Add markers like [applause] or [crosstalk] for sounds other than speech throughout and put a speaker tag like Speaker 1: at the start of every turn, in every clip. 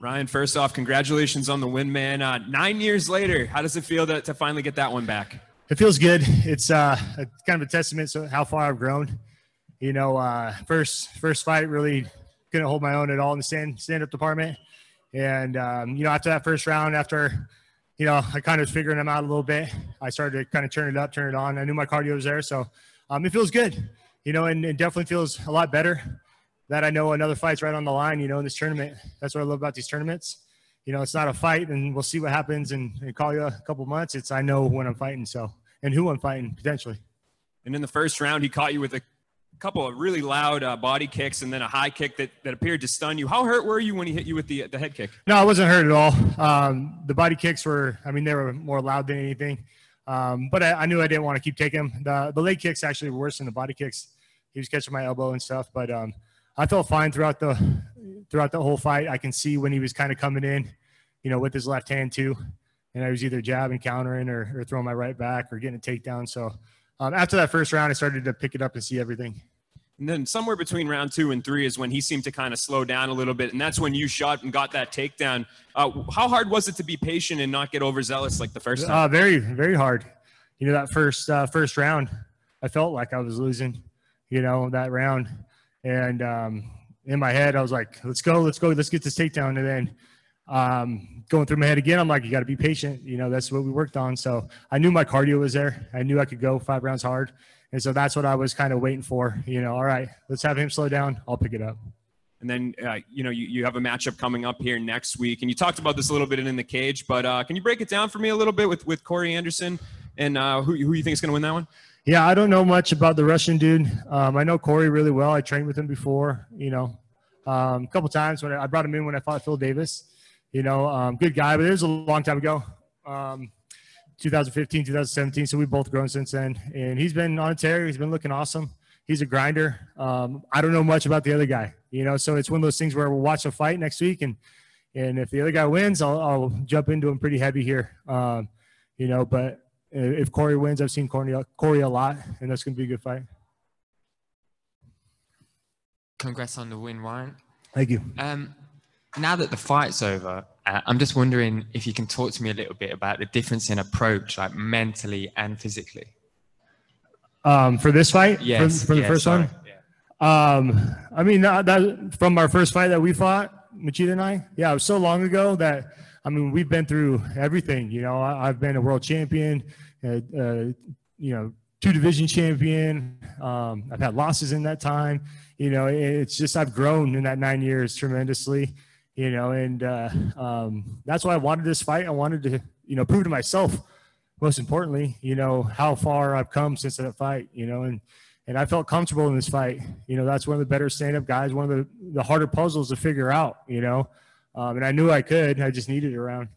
Speaker 1: Ryan, first off, congratulations on the win, man. Uh, nine years later, how does it feel to, to finally get that one back?
Speaker 2: It feels good. It's uh, kind of a testament to how far I've grown. You know, uh, first first fight really couldn't hold my own at all in the stand stand up department, and um, you know after that first round, after you know I kind of was figuring them out a little bit, I started to kind of turn it up, turn it on. I knew my cardio was there, so um, it feels good. You know, and it definitely feels a lot better that I know another fight's right on the line, you know, in this tournament. That's what I love about these tournaments. You know, it's not a fight and we'll see what happens and, and call you a couple months. It's I know when I'm fighting, so and who I'm fighting potentially.
Speaker 1: And in the first round, he caught you with a couple of really loud uh, body kicks and then a high kick that, that appeared to stun you. How hurt were you when he hit you with the, the head kick?
Speaker 2: No, I wasn't hurt at all. Um, the body kicks were, I mean, they were more loud than anything. Um, but I, I, knew I didn't want to keep taking them. The, the leg kicks actually were worse than the body kicks. He was catching my elbow and stuff, but um, I felt fine throughout the throughout the whole fight. I can see when he was kind of coming in, you know, with his left hand too, and I was either jabbing, countering, or, or throwing my right back or getting a takedown. So um, after that first round, I started to pick it up and see everything.
Speaker 1: And then somewhere between round two and three is when he seemed to kind of slow down a little bit, and that's when you shot and got that takedown. Uh, how hard was it to be patient and not get overzealous like the first time?
Speaker 2: Uh, very, very hard. You know, that first uh, first round, I felt like I was losing. You know, that round, and um, in my head, I was like, let's go, let's go, let's get this takedown. And then um, going through my head again, I'm like, you got to be patient. You know, that's what we worked on. So I knew my cardio was there. I knew I could go five rounds hard. And so that's what I was kind of waiting for. You know, all right, let's have him slow down. I'll pick it up.
Speaker 1: And then, uh, you know, you, you have a matchup coming up here next week. And you talked about this a little bit in the cage, but uh, can you break it down for me a little bit with, with Corey Anderson and uh, who, who you think is going to win that one?
Speaker 2: Yeah, I don't know much about the Russian dude. Um, I know Corey really well. I trained with him before, you know, um, a couple times when I, I, brought him in when I fought Phil Davis. You know, um, good guy, but it was a long time ago, um, 2015, 2017. So we've both grown since then, and he's been on a tear. He's been looking awesome. He's a grinder. Um, I don't know much about the other guy, you know. So it's one of those things where we'll watch a fight next week, and and if the other guy wins, I'll, I'll jump into him pretty heavy here, um, you know. But if Corey wins, I've seen Corey, Corey a lot, and that's going to be a good fight.
Speaker 3: Congrats on the win, Ryan.
Speaker 2: Thank you.
Speaker 3: Um, now that the fight's over, uh, I'm just wondering if you can talk to me a little bit about the difference in approach, like mentally and physically.
Speaker 2: Um, for this fight,
Speaker 3: yes,
Speaker 2: for, for the first sorry. one. Yeah. Um, I mean, that, that, from our first fight that we fought, Machida and I, yeah, it was so long ago that I mean, we've been through everything. You know, I, have been a world champion, uh, uh, you know, two division champion. Um, I've had losses in that time. You know, it's just I've grown in that nine years tremendously. You know, and uh, um, that's why I wanted this fight. I wanted to, you know, prove to myself, most importantly, you know, how far I've come since that fight. You know, and and I felt comfortable in this fight. You know, that's one of the better stand-up guys. One of the the harder puzzles to figure out. You know. Um, and I knew I could. I just needed it around.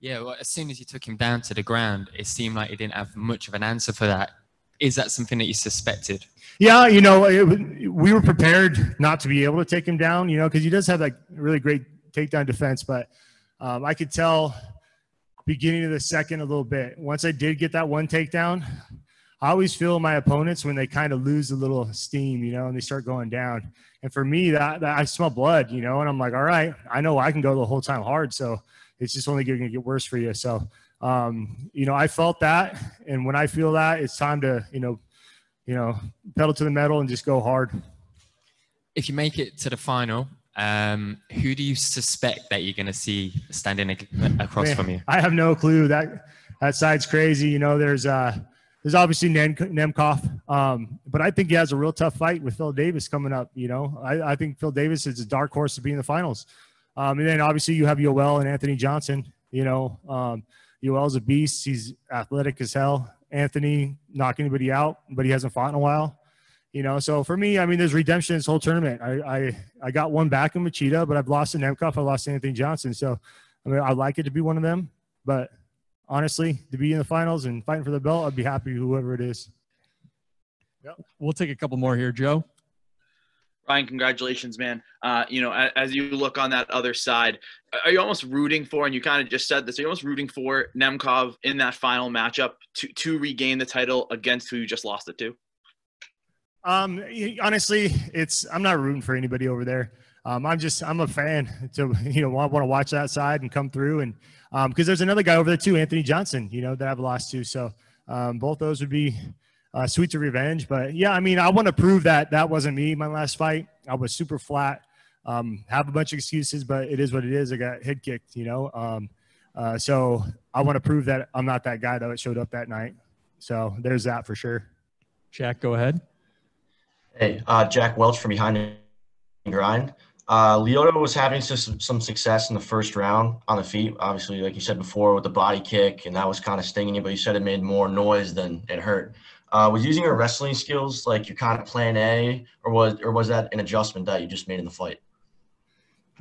Speaker 3: Yeah, well, as soon as you took him down to the ground, it seemed like he didn't have much of an answer for that. Is that something that you suspected?
Speaker 2: Yeah, you know, it, we were prepared not to be able to take him down, you know, because he does have like really great takedown defense. But um, I could tell beginning of the second a little bit. Once I did get that one takedown, I always feel my opponents when they kind of lose a little steam, you know, and they start going down. And for me, that, that I smell blood, you know, and I'm like, all right, I know I can go the whole time hard. So it's just only going to get worse for you. So, um, you know, I felt that. And when I feel that, it's time to, you know, you know, pedal to the metal and just go hard.
Speaker 3: If you make it to the final, um, who do you suspect that you're going to see standing across Man, from you?
Speaker 2: I have no clue. That that side's crazy. You know, there's uh, there's obviously Nem- Nemkov, um, but I think he has a real tough fight with Phil Davis coming up. You know, I, I think Phil Davis is a dark horse to be in the finals. Um, and then obviously you have Yoel and Anthony Johnson. You know, um, Yoel's a beast. He's athletic as hell. Anthony knock anybody out, but he hasn't fought in a while. You know, so for me, I mean, there's redemption this whole tournament. I I, I got one back in Machida, but I've lost to Nemkov. I lost to Anthony Johnson. So I mean, I'd like it to be one of them, but honestly, to be in the finals and fighting for the belt, I'd be happy whoever it is.
Speaker 4: Yep. We'll take a couple more here, Joe.
Speaker 5: Ryan, congratulations, man. Uh, you know, as you look on that other side, are you almost rooting for, and you kind of just said this, are you almost rooting for Nemkov in that final matchup to, to regain the title against who you just lost it to?
Speaker 2: Um, honestly, it's I'm not rooting for anybody over there. Um, I'm just I'm a fan [laughs] to you know want, want to watch that side and come through and because there's another guy over there too, Anthony Johnson, you know that I've lost to. So um, both those would be uh, sweet to revenge. But yeah, I mean I want to prove that that wasn't me my last fight. I was super flat. Um, have a bunch of excuses, but it is what it is. I got head kicked, you know. Um, uh, so I want to prove that I'm not that guy that showed up that night. So there's that for sure.
Speaker 4: Jack, go ahead.
Speaker 6: Hey, uh, Jack Welch from Behind the Grind. Uh, Lyoto was having some, some success in the first round on the feet. Obviously, like you said before, with the body kick, and that was kind of stinging you, but you said it made more noise than it hurt. Uh, was using your wrestling skills like your kind of plan A, or was or was that an adjustment that you just made in the fight?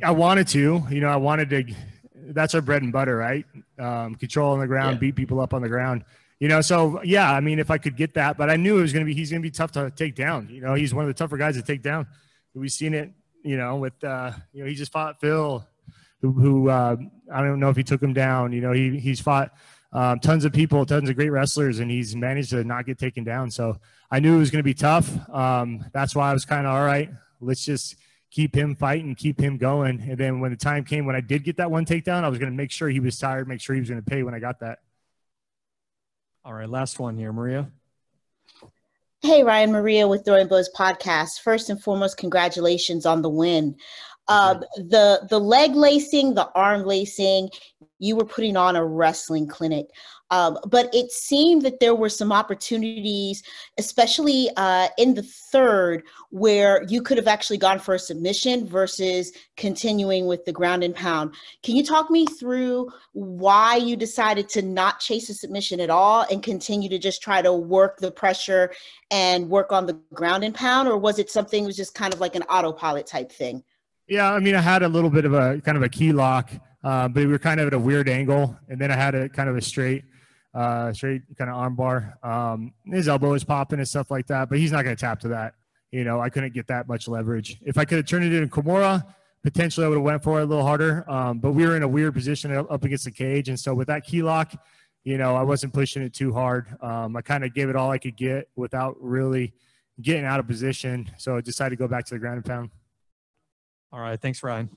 Speaker 2: I wanted to, you know, I wanted to. That's our bread and butter, right? Um, control on the ground,
Speaker 6: Yeah.
Speaker 2: beat people up on the ground. You know, so yeah, I mean, if I could get that, but I knew it was going to be. He's going to be tough to take down. You know, he's one of the tougher guys to take down. We've seen it. You know, with uh, you know, he just fought Phil, who, who uh, I don't know if he took him down. You know, he he's fought um, tons of people, tons of great wrestlers, and he's managed to not get taken down. So I knew it was going to be tough. Um, that's why I was kind of all right. Let's just keep him fighting, keep him going. And then when the time came when I did get that one takedown, I was going to make sure he was tired, make sure he was going to pay when I got that.
Speaker 4: All right, last one here, Maria.
Speaker 7: Hey, Ryan Maria with Throwing Blows podcast. First and foremost, congratulations on the win. Uh, the the leg lacing, the arm lacing, you were putting on a wrestling clinic, um, but it seemed that there were some opportunities, especially uh, in the third, where you could have actually gone for a submission versus continuing with the ground and pound. Can you talk me through why you decided to not chase a submission at all and continue to just try to work the pressure and work on the ground and pound, or was it something that was just kind of like an autopilot type thing?
Speaker 2: Yeah, I mean, I had a little bit of a kind of a key lock, uh, but we were kind of at a weird angle, and then I had a kind of a straight, uh, straight kind of armbar. Um, his elbow was popping and stuff like that, but he's not going to tap to that. You know, I couldn't get that much leverage. If I could have turned it into Kimura, potentially I would have went for it a little harder. Um, but we were in a weird position up against the cage, and so with that key lock, you know, I wasn't pushing it too hard. Um, I kind of gave it all I could get without really getting out of position. So I decided to go back to the ground and pound.
Speaker 4: All right, thanks, Ryan.